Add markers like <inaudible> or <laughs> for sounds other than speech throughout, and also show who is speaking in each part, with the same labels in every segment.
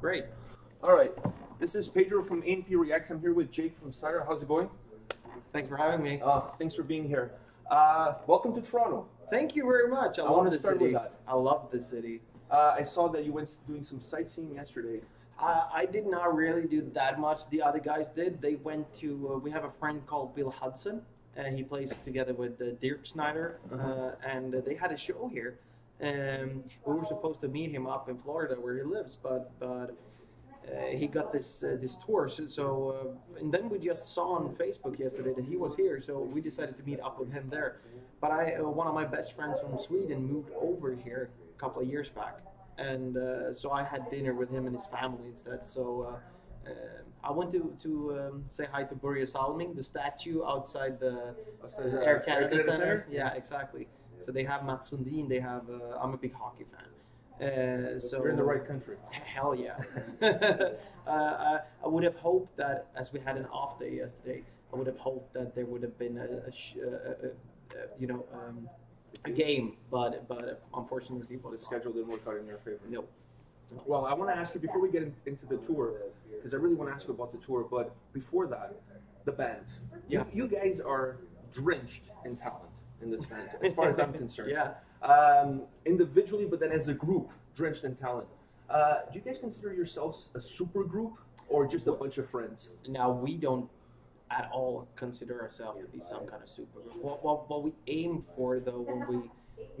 Speaker 1: Great. All right. This is Pedro from A&P Reacts. I'm here with Jake from Cyhra. How's it going?
Speaker 2: Thanks for having me.
Speaker 1: Uh, thanks for being here. Uh, welcome to Toronto.
Speaker 2: Thank you very much. I,
Speaker 1: I
Speaker 2: love the city. I love the city.
Speaker 1: Uh, I saw that you went doing some sightseeing yesterday.
Speaker 2: Uh, I did not really do that much. The other guys did. They went to. Uh, we have a friend called Bill Hudson, and he plays together with uh, Dee Snider,
Speaker 1: Uh-huh.
Speaker 2: uh, and uh, they had a show here. Um, we were supposed to meet him up in Florida where he lives, but but uh, he got this uh, this tour. So, so uh, and then we just saw on Facebook yesterday that he was here, so we decided to meet up with him there. But I, uh, one of my best friends from Sweden, moved over here a couple of years back, and uh, so I had dinner with him and his family instead. So. Uh, I went to to um, say hi to Börje Salming, the statue outside the Air Canada Center.
Speaker 1: Center?
Speaker 2: Yeah, exactly. So they have Mats Sundin. They have. Uh, I'm a big hockey fan. Uh, so
Speaker 1: You're in the right country. <laughs>
Speaker 2: Hell yeah. <laughs> uh, I, I would have hoped that, as we had an off day yesterday, I would have hoped that there would have been a, a, sh- a, a, you know, um, a game, but but unfortunately, it
Speaker 1: The schedule didn't work out in your favor.
Speaker 2: No.
Speaker 1: Well, I want to ask you before we get in, into the tour, because I really want to ask you about the tour. But before that, the band.
Speaker 2: Yeah.
Speaker 1: You, you guys are drenched in talent in this band, as far as I'm <laughs> concerned.
Speaker 2: Yeah.
Speaker 1: Um, individually, but then as a group, drenched in talent. Uh, do you guys consider yourselves a super group or just a bunch of friends?
Speaker 2: Now we don't at all consider ourselves to be some kind of super group. What, what, what we aimed for though when we,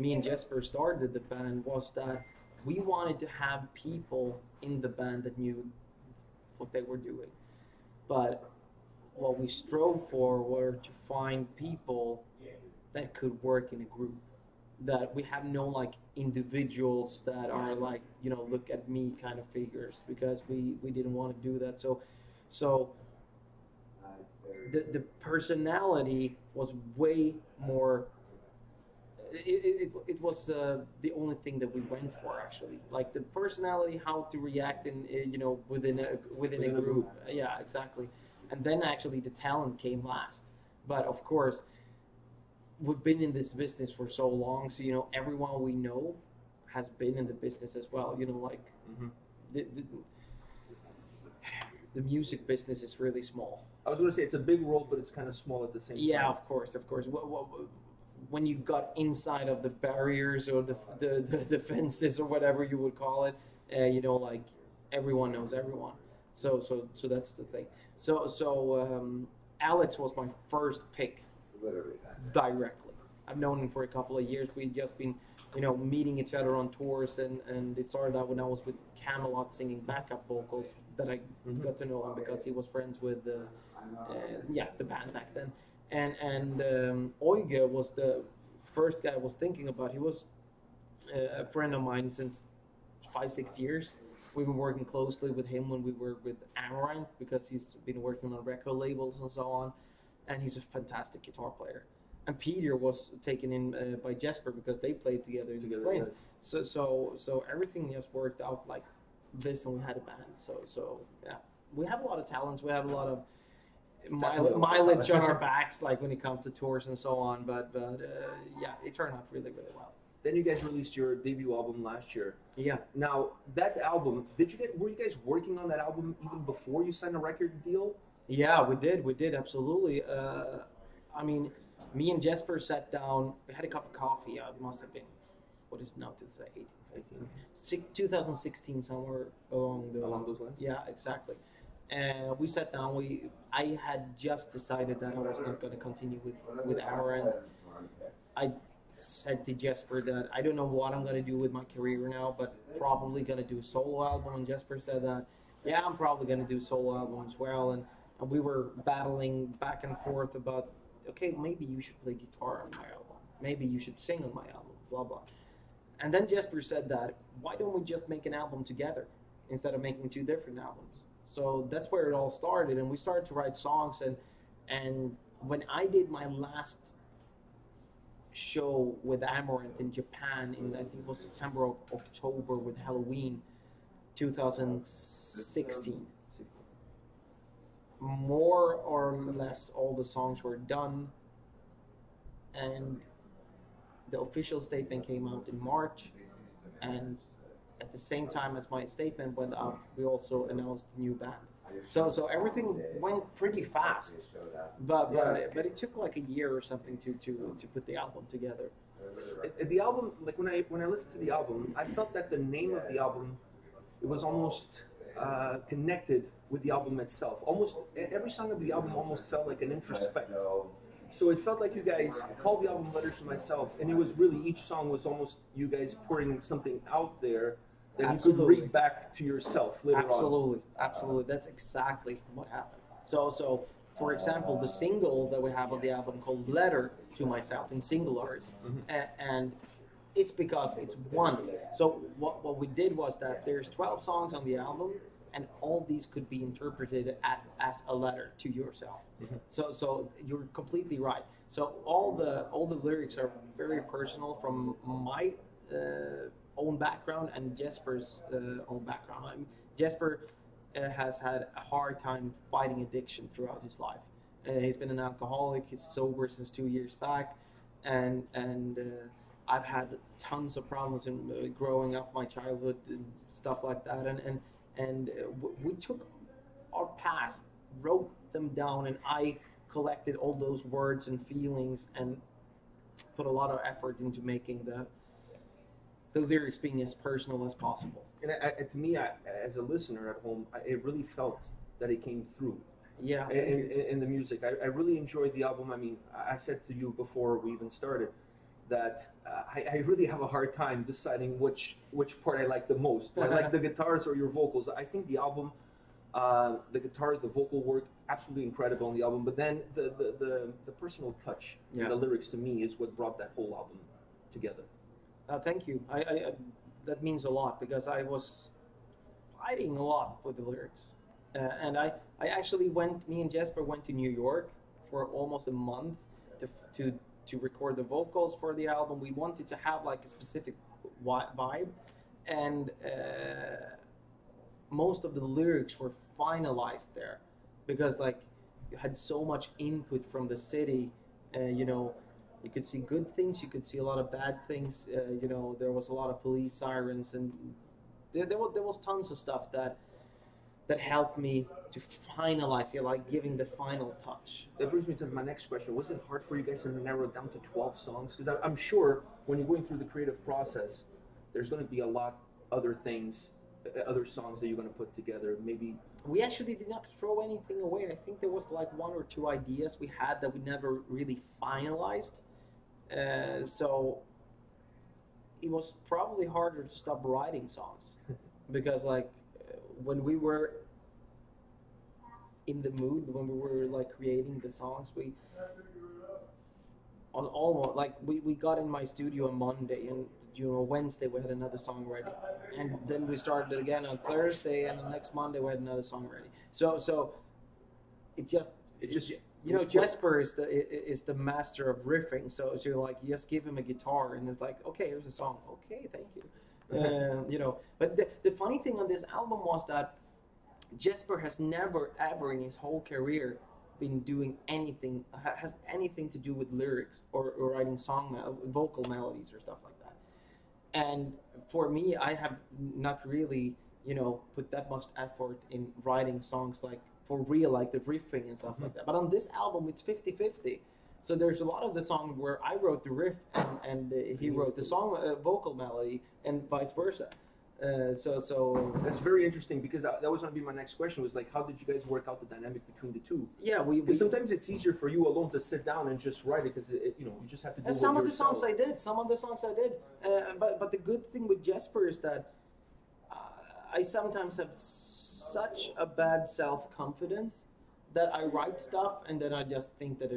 Speaker 2: me and Jesper started the band was that we wanted to have people in the band that knew what they were doing. But what we strove for were to find people that could work in a group. That we have no like individuals that are like, you know, look at me kind of figures because we, we didn't want to do that. So so the, the personality was way more it, it, it was uh, the only thing that we went for actually. Like the personality how to react in uh, you know within a within,
Speaker 1: Within
Speaker 2: a group. Yeah exactly. And then actually the talent came last. But of course we've been in this business for so long so you know everyone we know has been in the business as well you know like
Speaker 1: Mhm.
Speaker 2: the, the, the music business is really small
Speaker 1: I was going to say it's a big world, but it's kind of small at the same time.
Speaker 2: yeah, of course, of course. When you got inside of the barriers or the the, the, <laughs> the fences or whatever you would call it, uh, you know, like everyone knows everyone. So so so that's the thing. So so um, Alex was my first pick directly. I've known him for a couple of years. We'd just been, you know, meeting each other on tours, and and it started out when I was with Kamelot singing backup vocals. That I
Speaker 1: Mhm.
Speaker 2: got to know him because he was friends with, uh, uh, yeah, the band back then. And and um, Euge was the first guy I was thinking about. He was uh, a friend of mine since five six years. We've been working closely with him when we were with Amaranthe because he's been working on record labels and so on, and he's a fantastic guitar player. And Peter was taken in uh, by Jesper because they played together in
Speaker 1: Together, yeah.
Speaker 2: So so so everything just worked out like this, and we had a band. So so yeah, we have a lot of talents. We have a lot of mile, mileage on our backs, like when it comes to tours and so on. But but uh, yeah, it turned out really really well.
Speaker 1: Then you guys released your debut album last year.
Speaker 2: Yeah.
Speaker 1: Now that album, did you get? Were you guys working on that album even before you signed a record deal?
Speaker 2: Yeah, we did. We did absolutely. Uh, I mean, me and Jesper sat down. We had a cup of coffee. Uh, it must have been what is now 2018, 18, 2016 somewhere along the
Speaker 1: Along those lines.
Speaker 2: Yeah, exactly. And we sat down. We I had just decided that I was not going to continue with with Amaranthe. I said to Jesper that I don't know what I'm going to do with my career now, but probably going to do a solo album. And Jesper said that, yeah, I'm probably going to do a solo album as well. And, and we were battling back and forth about, okay, maybe you should play guitar on my album. Maybe you should sing on my album, blah, blah. And then Jesper said that, why don't we just make an album together instead of making two different albums? So that's where it all started. And we started to write songs. And, and when I did my last show with Amaranthe in Japan in I think it was September or October with Halloween 2016. More or less all the songs were done and the official statement came out in March and at the same time as my statement went out, we also announced a new band. So so everything went pretty fast, but but, but it took like a year or something to to to put the album together.
Speaker 1: The album, like when I when I listened to the album, I felt that the name of the album, it was almost uh, connected with the album itself. Almost every song of the album almost felt like an introspect. So it felt like you guys called the album "Letter to Myself," and it was really each song was almost you guys pouring something out there that you could read back to yourself later on.
Speaker 2: Absolutely, absolutely. That's exactly what happened. So, so for example, the single that we have on the album called "Letter to Myself" in singulars,
Speaker 1: Mhm.
Speaker 2: a- and it's because it's one. So what what we did was that there's 12 songs on the album, and all these could be interpreted at, as a letter to yourself.
Speaker 1: Mhm.
Speaker 2: So so you're completely right. So all the all the lyrics are very personal from my uh, own background and Jesper's uh, own background. I mean, Jesper uh, has had a hard time fighting addiction throughout his life. Uh, he's been an alcoholic. He's sober since two years back, and and uh, I've had tons of problems in uh, growing up, my childhood and stuff like that. And and and uh, we took our past, wrote them down, and I collected all those words and feelings and put a lot of effort into making the the lyrics being as personal as possible.
Speaker 1: And I, I, to me, I, as a listener at home, I, it really felt that it came through.
Speaker 2: Yeah,
Speaker 1: in, in, in the music. I, I really enjoyed the album. I mean, I said to you before we even started that uh, I, I really have a hard time deciding which which part I like the most. I like <laughs> the guitars or your vocals. I think the album, uh, the guitars, the vocal work, absolutely incredible on the album. But then the the, the, the personal touch,
Speaker 2: Yeah.
Speaker 1: and the lyrics to me is what brought that whole album together.
Speaker 2: Uh, thank you. I, I, I that means a lot because I was fighting a lot with the lyrics, uh, and I I actually went. Me and Jesper went to New York for almost a month to to to record the vocals for the album. We wanted to have like a specific vibe, and uh, most of the lyrics were finalized there because like you had so much input from the city, uh, you know you could see good things you could see a lot of bad things. Uh, you know there was a lot of police sirens and there, there, was, there was tons of stuff that that helped me to finalize it like giving the final touch
Speaker 1: That brings me to my next question. Was it hard for you guys to narrow it down to 12 songs? Because I'm sure when you're going through the creative process, there's going to be a lot other things, uh, other songs that you're going to put together. Maybe
Speaker 2: we actually did not throw anything away i think there was like one or two ideas we had that we never really finalized uh, so it was probably harder to stop writing songs <laughs> because like uh, when we were in the mood when we were like creating the songs we almost like we, we got in my studio on monday and you know wednesday we had another song ready and then we started again on thursday and the next monday we had another song ready so so it just
Speaker 1: it just
Speaker 2: you know Jesper is the is the master of riffing. So, so you're like, you just give him a guitar, and it's like, okay, here's a song. Okay, thank you. Uh, you know, but the, the funny thing on this album was that Jesper has never ever in his whole career been doing anything has anything to do with lyrics or, or writing song vocal melodies or stuff like that. And for me, I have not really you know put that much effort in writing songs like for real like the riffing and stuff like that. But on this album it's 50-50 so there's a lot of the song where i wrote the riff and, and uh, he wrote the song uh, vocal melody and vice versa uh, so so
Speaker 1: That's very interesting because that, that was going to be my next question. Was like, how did you guys work out the dynamic between the two?
Speaker 2: yeah we, we
Speaker 1: sometimes it's easier for you alone to sit down and just write it because you know you just have to do
Speaker 2: some of the songs. I did, some of the songs I did. Uh, but but the good thing with Jesper is that uh, I sometimes have such a bad self confidence that I write stuff and then I just think that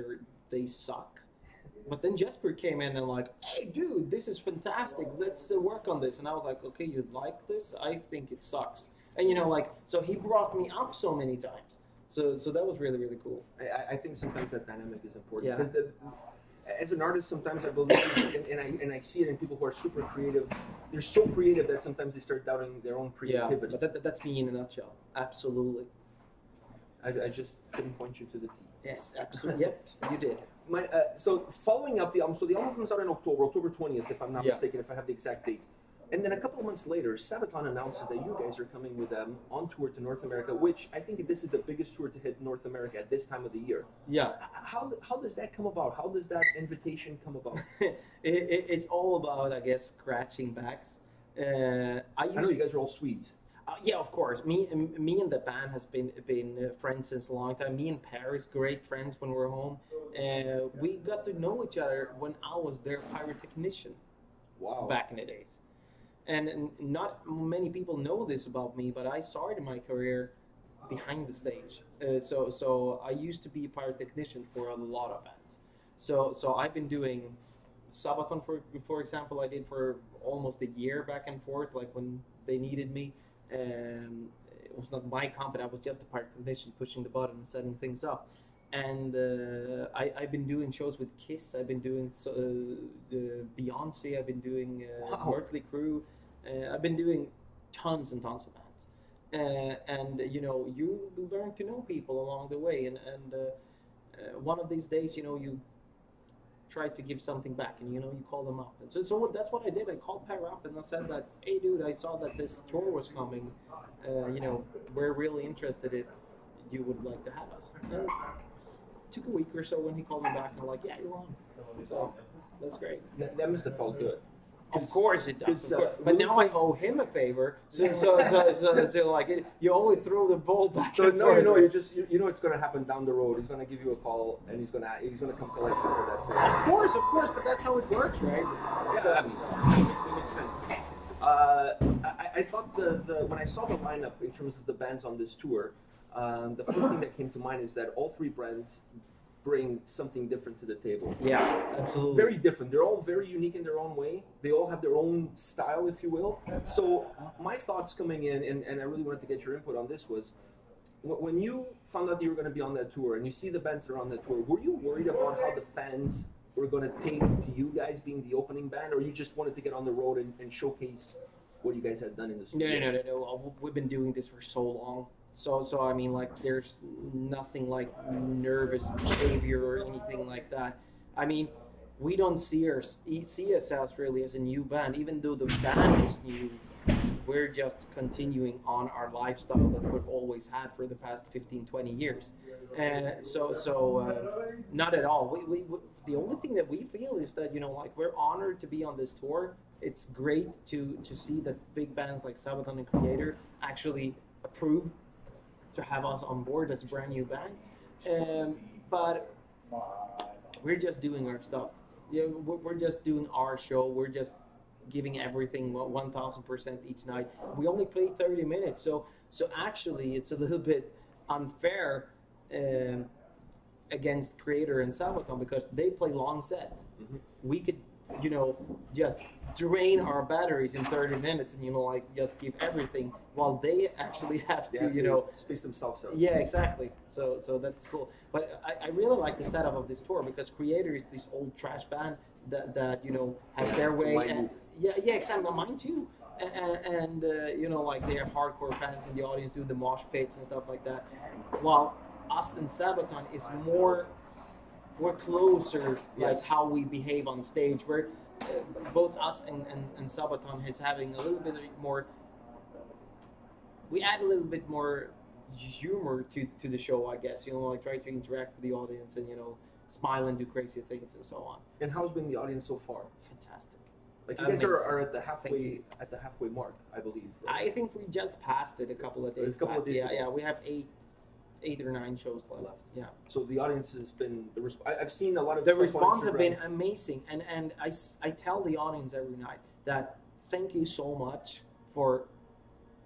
Speaker 2: they suck. But then Jesper came in and like, hey dude, this is fantastic. Let's uh, work on this. And I was like, okay, you like this? I think it sucks. And you know, like, so he brought me up so many times. So so that was really really cool.
Speaker 1: I, I think sometimes that dynamic is important
Speaker 2: Yeah.
Speaker 1: the, as an artist, sometimes I believe, and, and I and I see it in people who are super creative. They're so creative that sometimes they start doubting their own creativity.
Speaker 2: Yeah, but that, that- that's me in a nutshell. Absolutely.
Speaker 1: I, I just couldn't point you to the T.
Speaker 2: Yes, absolutely. yep, you did.
Speaker 1: My, uh, so following up the album, so the album comes out in October, October twentieth, if I'm not
Speaker 2: Yeah.
Speaker 1: mistaken, if I have the exact date. And then a couple of months later, Sabaton announces that you guys are coming with them on tour to North America, which I think this is the biggest tour to hit North America at this time of the year.
Speaker 2: Yeah,
Speaker 1: How, how does that come about? How does that invitation come about? <laughs>
Speaker 2: it, it, it's all about, I guess, scratching backs. Uh, I
Speaker 1: I know you guys are all Swedes.
Speaker 2: Uh, yeah, of course. Me, me and the band has been been uh, friends since a long time. Me and Paris, great friends when we're home. Uh, we got to know each other when I was their pyrotechnician
Speaker 1: Wow.
Speaker 2: back in the days. And, and not many people know this about me, but I started my career behind the stage. Uh, so so I used to be a pyrotechnician for a lot of bands. So so I've been doing Sabaton for for example. I did for almost a year back and forth, like when they needed me. Um, it was not my company. I was just a part of the pyrotechnician pushing the button and setting things up. And uh, I, I've been doing shows with Kiss. I've been doing so, uh, the Beyonce. I've been doing uh,
Speaker 1: Wow.
Speaker 2: Crüe. Uh, I've been doing tons and tons of bands. Uh, and you know, you learn to know people along the way. And and uh, uh, one of these days, you know, you try to give something back, and you know, you call them up. And so, so that's what I did. I called Pär up and I said that, hey, dude, I saw that this tour was coming. Uh, you know, we're really interested if you would like to have us. And took a week or so when he called me back, and I'm like, yeah, you're on. So that's great.
Speaker 1: That, that must have felt good.
Speaker 2: Of course it does.
Speaker 1: Uh,
Speaker 2: course. But now I owe him a favor. So, so, so, so, so like, it, you always throw the ball back.
Speaker 1: So no, know, you just you, you know it's going to happen down the road. He's going to give you a call and he's going to he's going to come collect you for that. favor.
Speaker 2: Of course, of course, but that's how it works, right?
Speaker 1: Yeah,
Speaker 2: So-
Speaker 1: I mean,
Speaker 2: so-
Speaker 1: it makes sense. Uh, I, I thought the, the when I saw the lineup in terms of the bands on this tour, um, the first thing that came to mind is that all three brands bring something different to the table.
Speaker 2: yeah, absolutely.
Speaker 1: Very different. They're all very unique in their own way. They all have their own style, if you will. So my thoughts coming in, and, and I really wanted to get your input on this was, when you found out you were going to be on that tour and you see the bands that are on that tour, were you worried about how the fans were going to take to you guys being the opening band, or you just wanted to get on the road and, and showcase what you guys had done in the
Speaker 2: No,
Speaker 1: studio?
Speaker 2: no, no, no, no. Uh, we've been doing this for so long. So, so I mean, like, there's nothing like nervous behavior or anything like that. I mean, we don't see our see ourselves really as a new band, even though the band is new. We're just continuing on our lifestyle that we've always had for the past 15, 20 years. Uh, so, so uh, not at all. We, we, we, the only thing that we feel is that you know, like, we're honored to be on this tour. It's great to to see that big bands like Sabaton and Kreator actually approve to have us on board as a brand new band. Um, but we're just doing our stuff. Yeah, we're just doing our show. We're just giving everything one thousand percent each night. We only play thirty minutes, so so actually it's a <laughs> little bit unfair um, against Kreator and Sabaton because they play long set.
Speaker 1: Mhm.
Speaker 2: We could, you know, just drain our batteries in thirty minutes and you know like just give everything while they actually <laughs> have to,
Speaker 1: have
Speaker 2: you know,
Speaker 1: space themselves out.
Speaker 2: yeah, exactly. So so that's cool. But I, I really like the setup of this tour because Kreator is this old trash band that, that you know has their way. And, yeah, yeah, exactly. Mine too. And, and uh, you know, like they have hardcore fans in the audience do the mosh pits and stuff like that. While us and Sabaton is more, we're closer like how we behave on stage. We're uh, both us and, and, and Sabaton is having a little bit more we add a little bit more humor to to the show, I guess. You know, like try to interact with the audience and you know smile and do crazy things and so on.
Speaker 1: And how's been the audience so far?
Speaker 2: Fantastic.
Speaker 1: Like you guys are, are at the halfway at the halfway mark, I believe.
Speaker 2: I think we just passed it a couple of
Speaker 1: A
Speaker 2: days.
Speaker 1: couple of days
Speaker 2: yeah,
Speaker 1: ago.
Speaker 2: yeah. We have eight, eight or nine shows left. Yeah.
Speaker 1: So the audience has been the resp- I, I've seen a lot of
Speaker 2: The response have been amazing, and and I I tell the audience every night that thank you so much for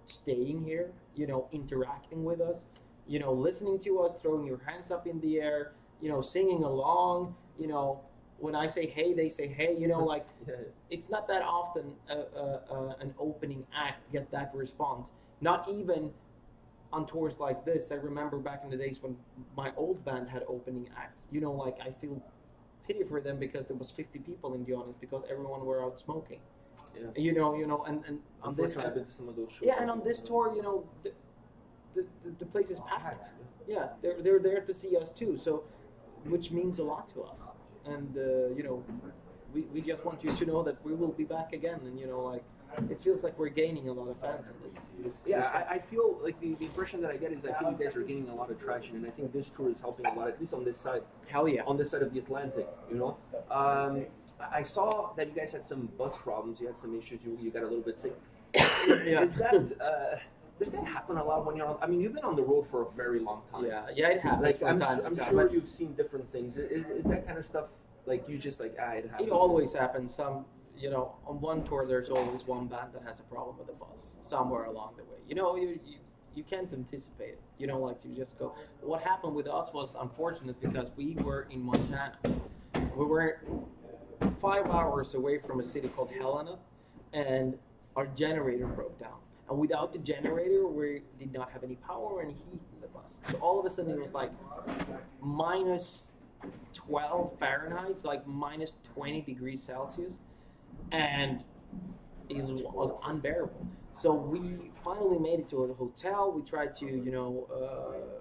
Speaker 2: staying here. You know, interacting with us. You know, listening to us, throwing your hands up in the air. You know, singing along. You know, when I say hey, they say hey. You know, <laughs> like
Speaker 1: Yeah,
Speaker 2: it's not that often uh, uh, uh, an opening act get that response. Not even on tours like this. I remember back in the days when my old band had opening acts. You know, like I feel pity for them because there was 50 people in the audience because everyone were out smoking.
Speaker 1: Yeah.
Speaker 2: You know, you know, and, and on this,
Speaker 1: I've been to some of those shows.
Speaker 2: yeah, and on this tour, you know, the, the, the, the place is packed.
Speaker 1: Packed,
Speaker 2: Yeah, they're they're there to see us too. So, which means a lot to us. And uh, you know, we, we just want you to know that we will be back again. And you know, like it feels like we're gaining a lot of fans on this. this
Speaker 1: Yeah,
Speaker 2: this
Speaker 1: I, I feel like the, the impression that I get is I feel you guys are gaining a lot of traction, and I think this tour is helping a lot, at least on this side,
Speaker 2: hell yeah.
Speaker 1: on this side of the Atlantic. You know, um, I saw that you guys had some bus problems. You had some issues. You, you got a little bit sick. Is,
Speaker 2: Yeah.
Speaker 1: is that uh, does that happen a lot when you're on? I mean, you've been on the road for a very long time.
Speaker 2: Yeah, yeah, it happens
Speaker 1: Like I'm, I'm
Speaker 2: time.
Speaker 1: sure you've seen different things. Is, is that kind of stuff like you just like ah it happens?
Speaker 2: it always happens. Some, you know, on one tour there's always one band that has a problem with the bus somewhere along the way. You know, you you, you can't anticipate it. You know, like you just go. What happened with us was unfortunate because we were in Montana. We were five hours away from a city called Helena, and our generator broke down. And without the generator, we did not have any power or any heat in the bus. So all of a sudden, it was like minus 12 Fahrenheit, like minus 20 degrees Celsius, and it was, unbearable. So we finally made it to a hotel. We tried to, you know, uh,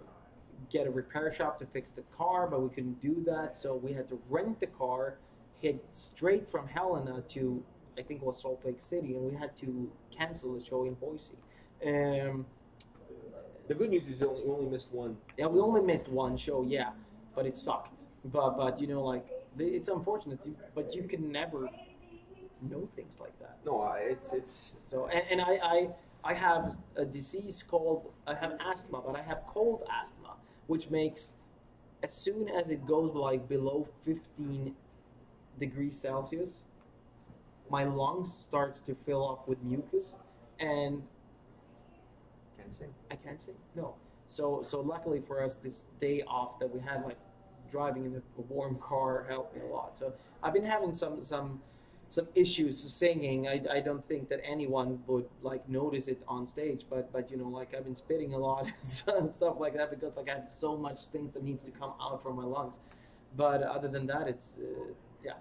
Speaker 2: get a repair shop to fix the car, but we couldn't do that. So we had to rent the car, head straight from Helena to, I think it was Salt Lake City, and we had to cancel the show in Boise. Um,
Speaker 1: The good news is you only, you only missed one.
Speaker 2: yeah, we only missed one show, yeah, but it sucked. But but you know, like it's unfortunate, but you can never know things like that.
Speaker 1: No, I- it's it's
Speaker 2: So and, and I, I I have a disease called I have asthma, but I have cold asthma, which makes as soon as it goes like below 15 degrees Celsius, my lungs starts to fill up with mucus, and
Speaker 1: can't sing.
Speaker 2: I can't sing. No. So so luckily for us, this day off that we had, like driving in a warm car, helped me a lot. So I've been having some some some issues singing. I, I don't think that anyone would like notice it on stage, but but you know like I've been spitting a lot <laughs> and stuff like that because like I have so much things that needs to come out from my lungs. But other than that, it's uh, yeah.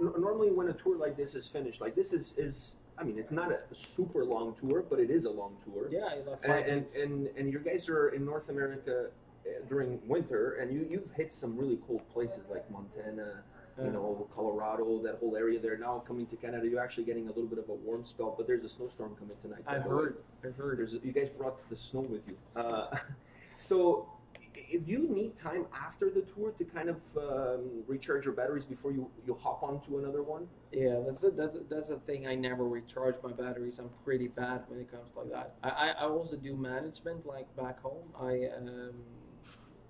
Speaker 1: Normally, when a tour like this is finished, like this is is I mean, it's not a super long tour, but it is a long tour.
Speaker 2: Yeah, like
Speaker 1: And and, and and your guys are in North America uh, during winter, and you you've hit some really cold places like Montana. You know, Colorado, that whole area there. Now coming to Canada, you're actually getting a little bit of a warm spell, but there's a snowstorm coming tonight.
Speaker 2: I
Speaker 1: by the way.
Speaker 2: heard, I heard.
Speaker 1: There's you guys brought the snow with you. Uh, <laughs> so, if you need time after the tour to kind of um, recharge your batteries before you, you hop onto another one,
Speaker 2: Yeah, that's the, that's the- that's the thing. I never recharge my batteries. I'm pretty bad when it comes like that. I, I, I also do management like back home. I um,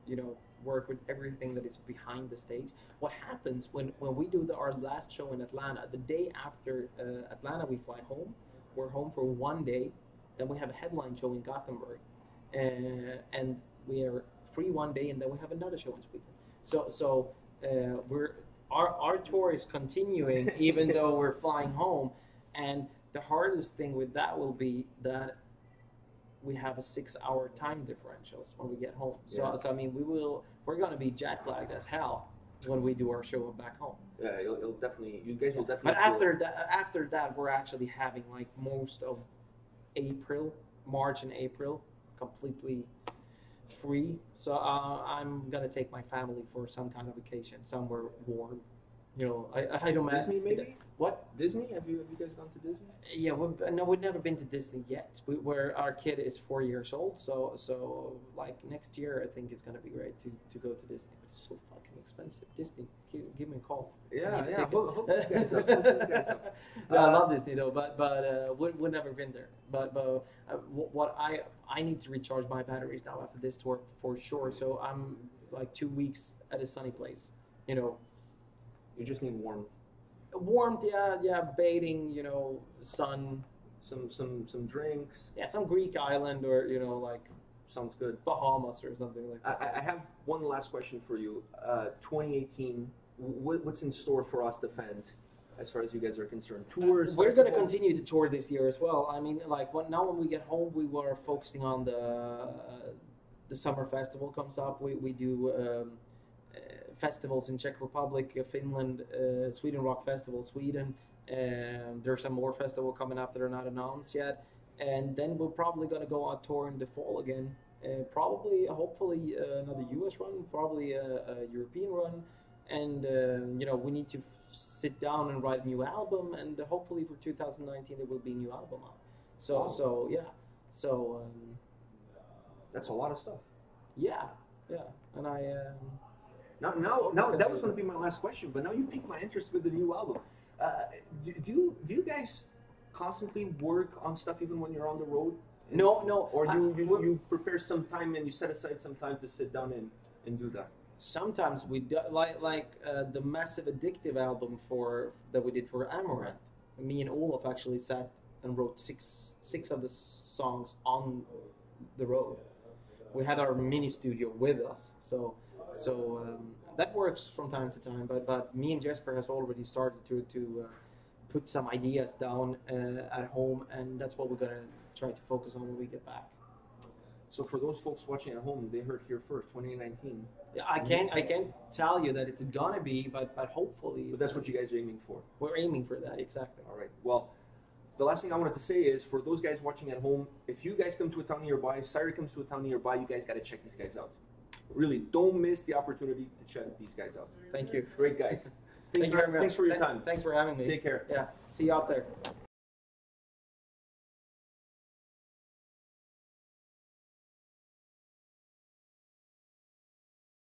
Speaker 2: you know work with everything that is behind the stage. What happens when when we do the, our last show in Atlanta? The day after uh, Atlanta, we fly home. We're home for one day. Then we have a headline show in Gothenburg, uh, and we are free one day, and then we have another show in Sweden. So so uh, we're our, our tour is continuing <laughs> even though we're flying home and the hardest thing with that will be that we have a six hour time differentials when we get home so,
Speaker 1: Yeah.
Speaker 2: so i mean we will we're going to be jet lagged as hell when we do our show back home
Speaker 1: yeah, you'll, you'll definitely you guys will definitely.
Speaker 2: but after that after that we're actually having like most of april march and april completely free so uh, i'm gonna take my family for some kind of vacation somewhere warm you know i, I don't
Speaker 1: Disney maybe
Speaker 2: what
Speaker 1: Disney have you have you guys gone to Disney?
Speaker 2: yeah, we no, we've never been to Disney yet. We, where our kid is four years old, so so like next year, I think it's gonna be great to, to go to Disney. But it's so fucking expensive. Disney, give, give me a call.
Speaker 1: Yeah, yeah. Hook, hook these guys up. Hook these guys up. <laughs>
Speaker 2: no, I
Speaker 1: Uh,
Speaker 2: love Disney though, but but uh, we we've never been there. But but uh, what I I need to recharge my batteries now after this tour for sure. So I'm like two weeks at a sunny place. You know,
Speaker 1: You just need warmth,
Speaker 2: warmth, yeah, yeah, bathing, you know, sun,
Speaker 1: some some some drinks.
Speaker 2: yeah, some Greek island or you know like
Speaker 1: Sounds good.
Speaker 2: Bahamas or something like
Speaker 1: I,
Speaker 2: that.
Speaker 1: I- I have one last question for you. Uh, 2018, what, what's in store for us, the fans, as far as you guys are concerned? Tours.
Speaker 2: We're going to continue to tour this year as well. I mean, like when, now when we get home, we were focusing on the uh, the summer festival comes up. We we do um, uh, festivals in Czech Republic, uh, Finland, uh, Sweden Rock Festival, Sweden. Um, there's some more festival coming up that are not announced yet, and then we're probably going to go on tour in the fall again. Uh, probably, hopefully, uh, another U.S. run, probably a, a European run, and you know we need to f- sit down and write a new album, and hopefully for 2019 there will be a new album out. So
Speaker 1: Wow.
Speaker 2: so yeah, so um,
Speaker 1: That's a lot of stuff.
Speaker 2: yeah, yeah, and I. Um,
Speaker 1: Now, now, that was going to be my last question, but now you piqued my interest with the new album. Uh, do, do you do you guys constantly work on stuff even when you're on the road? And-
Speaker 2: No, no,
Speaker 1: Or
Speaker 2: I-
Speaker 1: you, you, you prepare some time and you set aside some time to sit down and, and do that.
Speaker 2: sometimes we do like like uh, the massive addictive album for that we did for Amaranthe. Me and Olof actually sat and wrote six six of the s- songs on the road. We had our mini studio with us, so so um, that works from time to time. But but me and Jesper has already started to to uh, put some ideas down uh, at home, and that's what we're gonna try to focus on when we get back.
Speaker 1: So for those folks watching at home, they heard here first, 2019.
Speaker 2: Yeah, I can't I can't tell you that it's gonna be, but but hopefully
Speaker 1: But that's what you guys are aiming for.
Speaker 2: we're aiming for that exactly.
Speaker 1: All right. Well, the last thing I wanted to say is for those guys watching at home, if you guys come to a town nearby, if Cyhra comes to a town nearby, you guys got to check these guys out. Really, don't miss the opportunity to check these guys out.
Speaker 2: Thank you.
Speaker 1: Great guys. <laughs> Thanks,
Speaker 2: Thank you
Speaker 1: for,
Speaker 2: very much.
Speaker 1: thanks for your time.
Speaker 2: Thanks for having me.
Speaker 1: Take care.
Speaker 2: Yeah. See you out there.